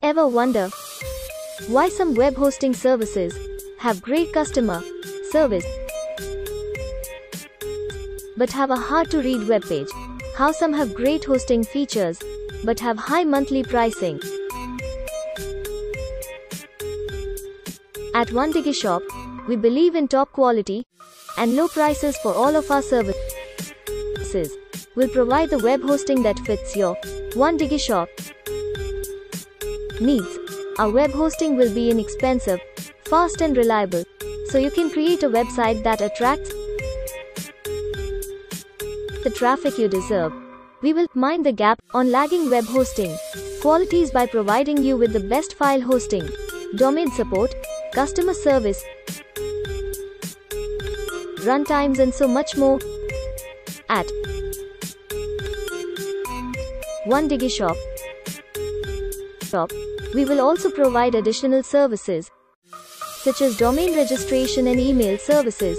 Ever wonder why some web hosting services have great customer service but have a hard to read web page? How some have great hosting features but have high monthly pricing? At One Digi Shop, we believe in top quality and low prices for all of our services. We'll provide the web hosting that fits your One Digishop needs. Our web hosting will be inexpensive, fast and reliable, so you can create a website that attracts the traffic you deserve. We will mind the gap on lagging web hosting qualities by providing you with the best file hosting, domain support, customer service, runtimes and so much more at One Digishop. We will also provide additional services such as domain registration and email services,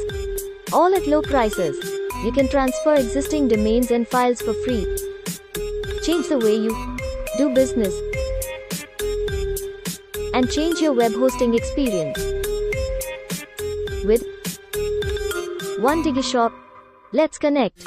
all at low prices. You can transfer existing domains and files for free. Change the way you do business and change your web hosting experience. With One Digishop, let's connect.